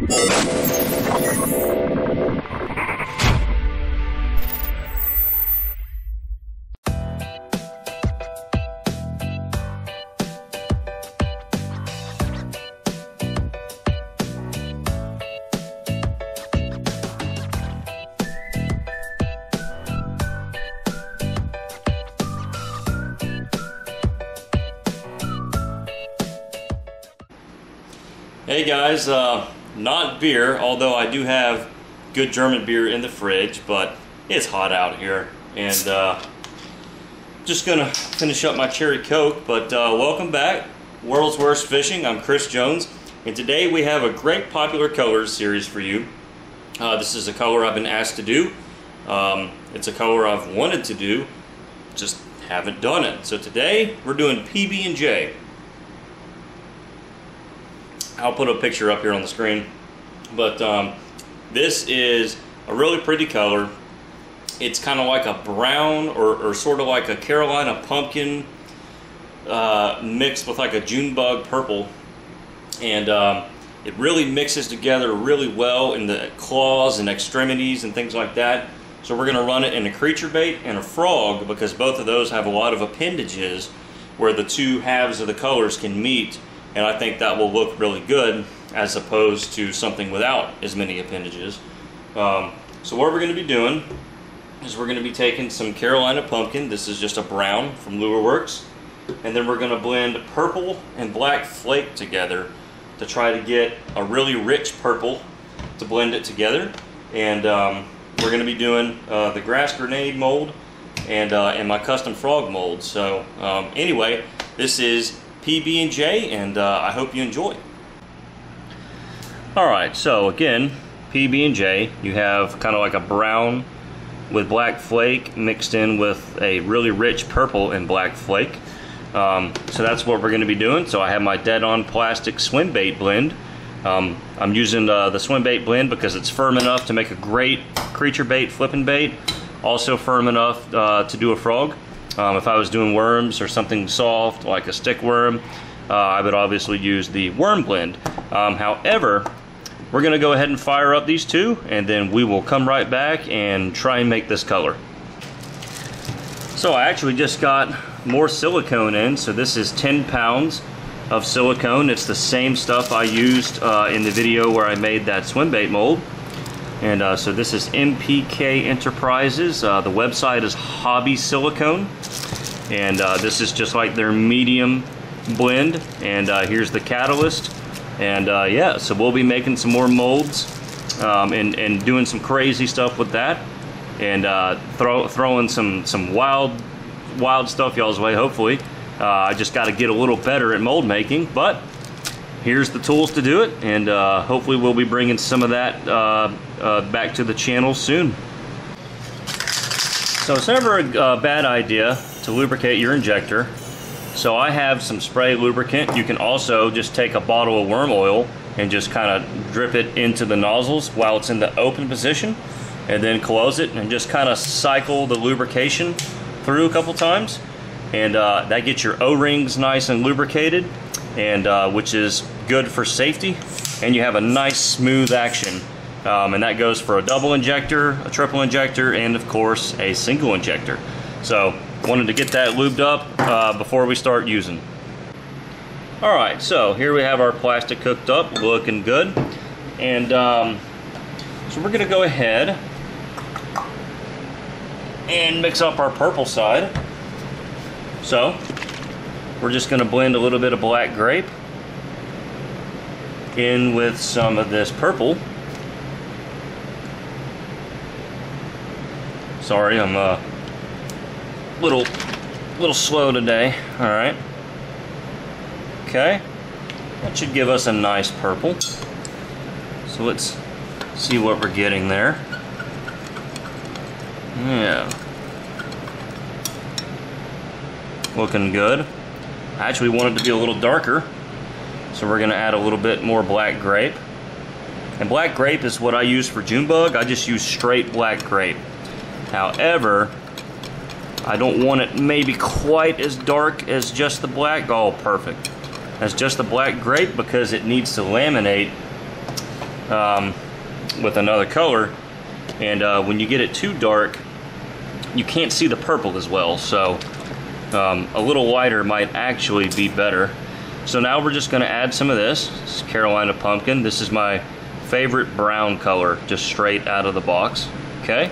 Hey guys, uh, not beer, although I do have good German beer in the fridge, but it's hot out here. And uh, just gonna finish up my cherry coke, but uh, welcome back. World's Worst Fishing, I'm Chris Jones, and today we have a great popular colors series for you. Uh, this is a color I've been asked to do. Um, it's a color I've wanted to do, just haven't done it. So today we're doing PB&J. I'll put a picture up here on the screen. But um, this is a really pretty color. It's kind of like a brown or, or, sort of like a Carolina pumpkin uh, mixed with like a June bug purple. And um, it really mixes together really well in the claws and extremities and things like that. So we're going to run it in a creature bait and a frog because both of those have a lot of appendages where the two halves of the colors can meet and I think that will look really good as opposed to something without as many appendages. Um, so what we're going to be doing is we're going to be taking some Carolina pumpkin. This is just a brown from Lure Works. And then we're going to blend purple and black flake together to try to get a really rich purple to blend it together. And um, we're going to be doing uh, the grass grenade mold and, uh, and my custom frog mold. So um, anyway, this is PB&J, and uh, I hope you enjoy. All right, so again, PB&J, you have kind of like a brown with black flake mixed in with a really rich purple and black flake. Um, so that's what we're going to be doing. So I have my dead on plastic swim bait blend. Um, I'm using uh, the swim bait blend because it's firm enough to make a great creature bait, flipping bait. Also firm enough uh, to do a frog. Um, if I was doing worms or something soft like a stick worm, uh, I would obviously use the worm blend. Um, however, we're going to go ahead and fire up these two and then we will come right back and try and make this color. So I actually just got more silicone in, so this is 10 pounds of silicone. It's the same stuff I used uh, in the video where I made that swim bait mold. And uh, so this is MPK Enterprises. Uh, the website is Hobby Silicone. And uh, this is just like their medium blend. And uh, here's the catalyst. And uh, yeah, so we'll be making some more molds um, and, and doing some crazy stuff with that. And uh, throw, throwing some, some wild, wild stuff y'all's way, hopefully. I just got to get a little better at mold making. But here's the tools to do it and uh, hopefully we'll be bringing some of that uh, uh, back to the channel soon. So it's never a bad idea to lubricate your injector. So I have some spray lubricant. You can also just take a bottle of worm oil and just kind of drip it into the nozzles while it's in the open position and then close it and just kind of cycle the lubrication through a couple times and uh, that gets your O-rings nice and lubricated and uh, which is good for safety and you have a nice smooth action. Um, and that goes for a double injector a triple injector and of course a single injector. So wanted to get that lubed up uh, before we start using. All right so here we have our plastic cooked up looking good. And um, so we're gonna go ahead and mix up our purple side. So we're just going to blend a little bit of black grape in with some of this purple. Sorry, I'm a little, little slow today. All right. Okay. That should give us a nice purple. So let's see what we're getting there. Yeah. Looking good. I actually want it to be a little darker. So we're gonna add a little bit more black grape. And black grape is what I use for June bug. I just use straight black grape. However, I don't want it maybe quite as dark as just the black. Oh, perfect. As just the black grape because it needs to laminate um, with another color. And uh, when you get it too dark, you can't see the purple as well. So um, a little wider might actually be better. So now we're just gonna add some of this. This is Carolina pumpkin. This is my favorite brown color, just straight out of the box, okay?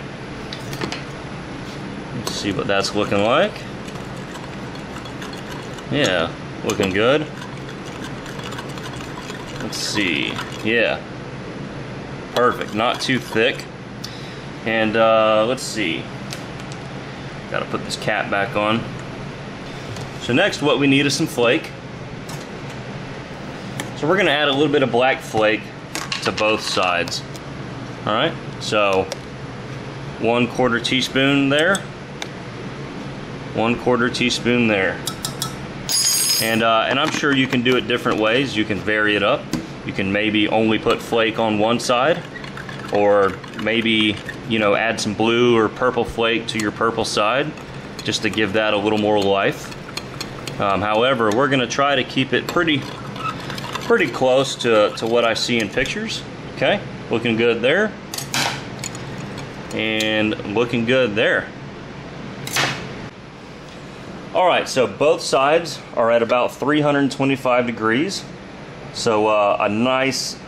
Let's see what that's looking like. Yeah, looking good. Let's see, yeah. Perfect, not too thick. And uh, let's see. Gotta put this cap back on. So next what we need is some flake. So we're gonna add a little bit of black flake to both sides. All right, so one quarter teaspoon there, one quarter teaspoon there. And, uh, and I'm sure you can do it different ways. You can vary it up. You can maybe only put flake on one side or maybe, you know, add some blue or purple flake to your purple side just to give that a little more life. Um, however, we're gonna try to keep it pretty pretty close to, to what I see in pictures. Okay, looking good there. And looking good there. All right, so both sides are at about 325 degrees. So uh, a nice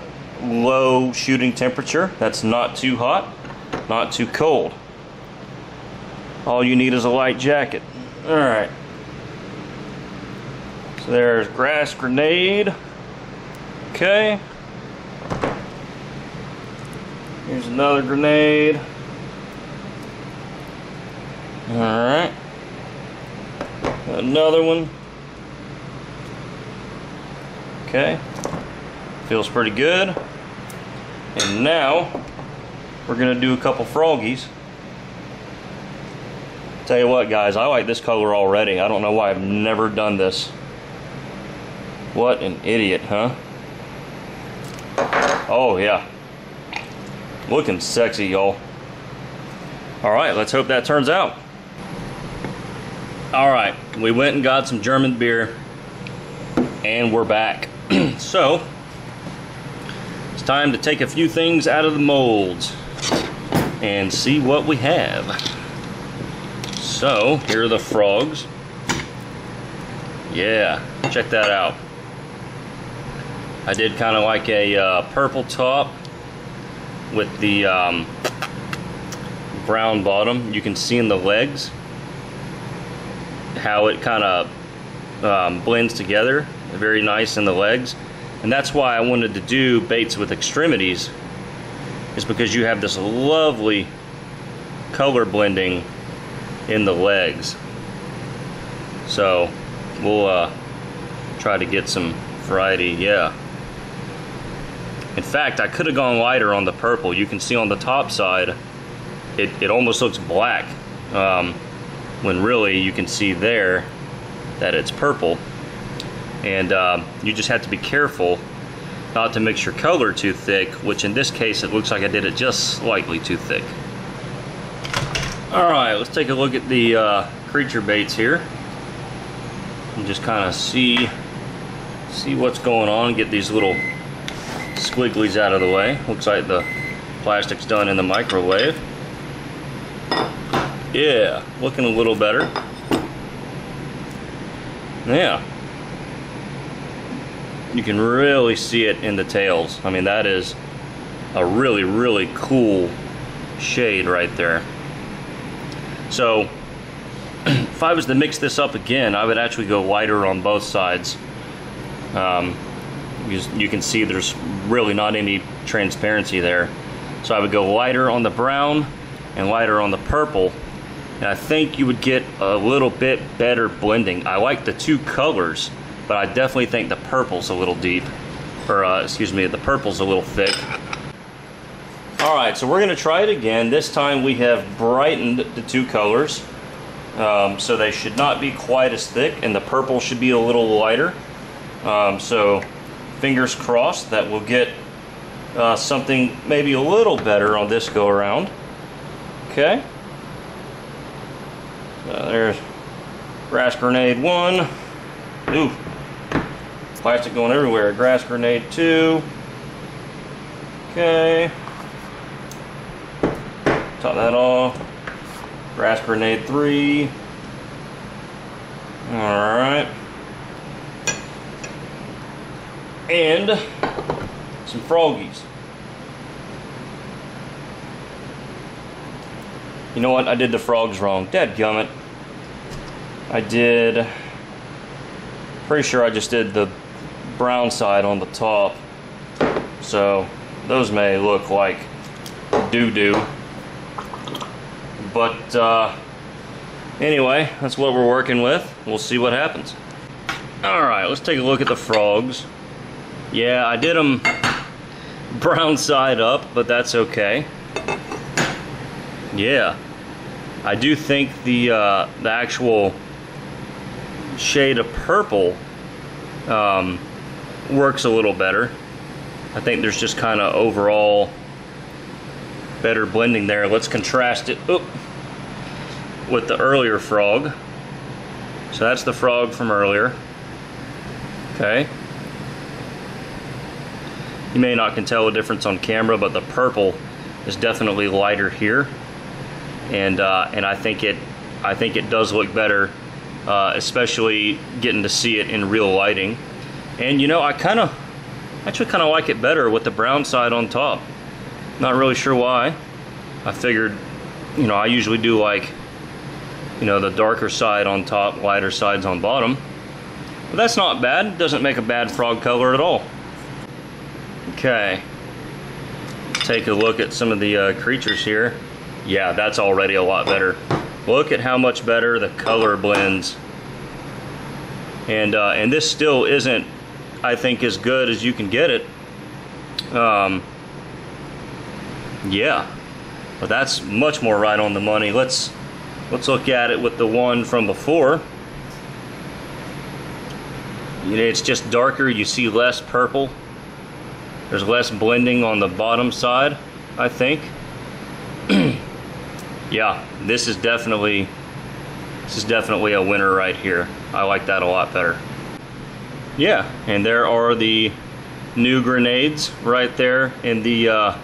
low shooting temperature. That's not too hot, not too cold. All you need is a light jacket. All right. So there's grass grenade. Okay. Here's another grenade. Alright. Another one. Okay. Feels pretty good. And now, we're going to do a couple froggies. Tell you what, guys, I like this color already. I don't know why I've never done this. What an idiot, huh? Oh, yeah. Looking sexy, y'all. All right, let's hope that turns out. All right, we went and got some German beer, and we're back. so, it's time to take a few things out of the molds and see what we have. So, here are the frogs. Yeah, check that out. I did kind of like a uh, purple top with the um, brown bottom. You can see in the legs how it kind of um, blends together. Very nice in the legs. And that's why I wanted to do baits with extremities is because you have this lovely color blending in the legs. So we'll uh, try to get some variety, yeah. In fact, I could have gone lighter on the purple. You can see on the top side, it, it almost looks black. Um, when really you can see there that it's purple. And uh, you just have to be careful not to mix your color too thick, which in this case it looks like I did it just slightly too thick. All right, let's take a look at the uh, creature baits here and just kind of see see what's going on. Get these little squigglies out of the way. Looks like the plastic's done in the microwave. Yeah, looking a little better. Yeah. You can really see it in the tails. I mean, that is a really, really cool shade right there. So, if I was to mix this up again, I would actually go lighter on both sides. Um, you, you can see there's really not any transparency there. So I would go lighter on the brown and lighter on the purple. And I think you would get a little bit better blending. I like the two colors, but I definitely think the purple's a little deep. Or, uh, excuse me, the purple's a little thick. All right, so we're gonna try it again. This time we have brightened the two colors. Um, so they should not be quite as thick and the purple should be a little lighter. Um, so fingers crossed that we'll get uh, something maybe a little better on this go around. Okay. Uh, there's grass grenade one. Ooh, plastic going everywhere. Grass grenade two. Okay. Top that off. Grass Grenade 3. Alright. And some froggies. You know what? I did the frogs wrong. Dead gummit. I did. Pretty sure I just did the brown side on the top. So those may look like doo doo. But uh, anyway, that's what we're working with. We'll see what happens. All right, let's take a look at the frogs. Yeah, I did them brown side up, but that's okay. Yeah, I do think the uh, the actual shade of purple um, works a little better. I think there's just kind of overall better blending there. Let's contrast it oop, with the earlier frog. So that's the frog from earlier. Okay. You may not can tell the difference on camera, but the purple is definitely lighter here, and uh, and I think it I think it does look better, uh, especially getting to see it in real lighting. And you know, I kind of actually kind of like it better with the brown side on top. Not really sure why. I figured, you know, I usually do like, you know, the darker side on top, lighter sides on bottom. But that's not bad. Doesn't make a bad frog color at all. Okay. Take a look at some of the uh, creatures here. Yeah, that's already a lot better. Look at how much better the color blends. And, uh, and this still isn't, I think, as good as you can get it. Um, yeah, but that's much more right on the money. Let's, let's look at it with the one from before. You know, it's just darker. You see less purple. There's less blending on the bottom side, I think. yeah, this is definitely this is definitely a winner right here. I like that a lot better. Yeah, and there are the new grenades right there in the uh,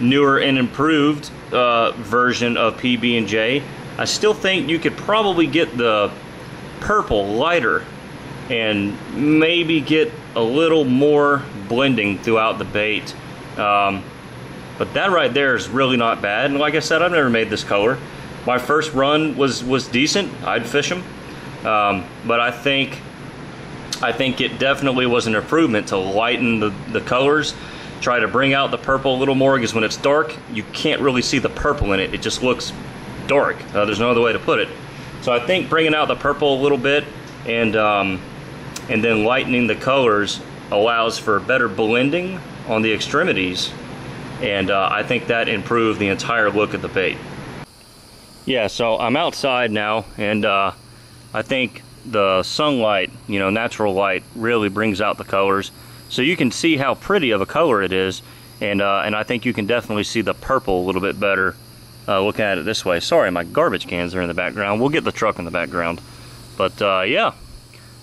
newer and improved uh, version of PB&J. I still think you could probably get the purple lighter and maybe get a little more blending throughout the bait. Um, but that right there is really not bad. And like I said, I've never made this color. My first run was was decent. I'd fish them, um, but I think I think it definitely was an improvement to lighten the, the colors. Try to bring out the purple a little more because when it's dark, you can't really see the purple in it. It just looks dark. Uh, there's no other way to put it. So I think bringing out the purple a little bit and um, and then lightening the colors allows for better blending on the extremities and uh, I think that improved the entire look of the bait. Yeah, so I'm outside now and uh, I think the sunlight, you know, natural light really brings out the colors. So you can see how pretty of a color it is and, uh, and I think you can definitely see the purple a little bit better uh, looking at it this way. Sorry, my garbage cans are in the background. We'll get the truck in the background. But uh, yeah,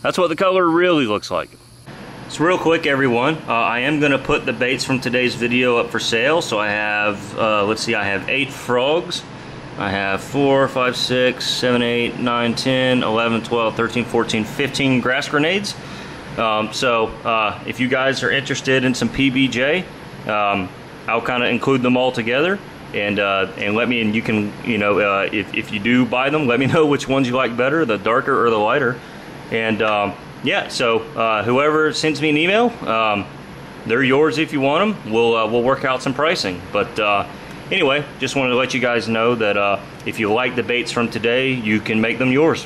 that's what the color really looks like. So real quick everyone, uh, I am going to put the baits from today's video up for sale. So I have, uh, let's see, I have 8 frogs. I have 4, 5, 6, 7, 8, 9, 10, 11, 12, 13, 14, 15 grass grenades. Um, so uh, if you guys are interested in some PBJ, um, I'll kind of include them all together and uh, and let me and you can you know uh, if, if you do buy them let me know which ones you like better the darker or the lighter and um, yeah, so uh, whoever sends me an email, um, they're yours if you want them. We'll uh, we'll work out some pricing. But uh, anyway, just wanted to let you guys know that uh, if you like the baits from today, you can make them yours.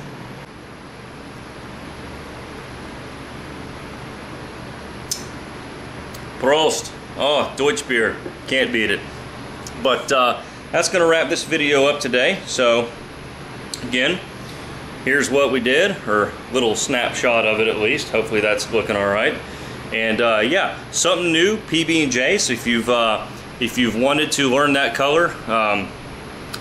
Prost! Oh, Deutsch beer. Can't beat it. But uh, that's going to wrap this video up today. So, again, here's what we did, or little snapshot of it at least. Hopefully that's looking all right. And uh, yeah, something new, PB&J. So if you've uh, if you've wanted to learn that color, um,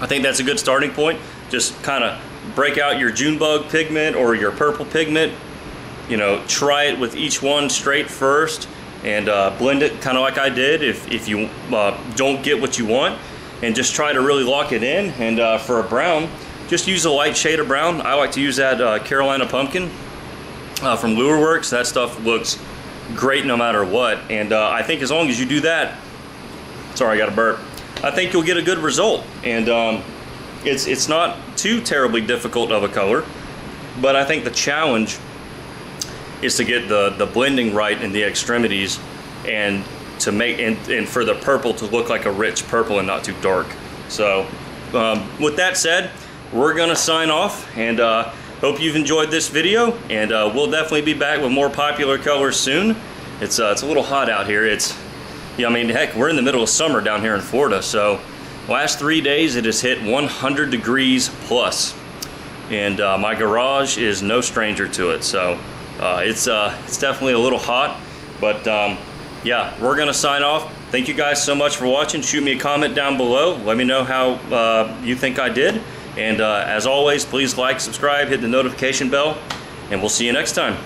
I think that's a good starting point. Just kind of break out your June bug pigment or your purple pigment. You know, try it with each one straight first, and uh, blend it kind of like I did if, if you uh, don't get what you want and just try to really lock it in and uh, for a brown just use a light shade of brown. I like to use that uh, Carolina pumpkin uh, from Lure Works. That stuff looks great no matter what. And uh, I think as long as you do that sorry I got a burp I think you'll get a good result. And um, it's it's not too terribly difficult of a color but I think the challenge is to get the, the blending right in the extremities and to make and, and for the purple to look like a rich purple and not too dark. So um, with that said, we're gonna sign off and uh, hope you've enjoyed this video and uh, we'll definitely be back with more popular colors soon. It's, uh, it's a little hot out here. It's, yeah, I mean, heck, we're in the middle of summer down here in Florida. So last three days it has hit 100 degrees plus and uh, my garage is no stranger to it. So uh, it's uh, it's definitely a little hot, but um, yeah, we're gonna sign off. Thank you guys so much for watching. Shoot me a comment down below. Let me know how uh, you think I did. And uh, as always, please like, subscribe, hit the notification bell, and we'll see you next time.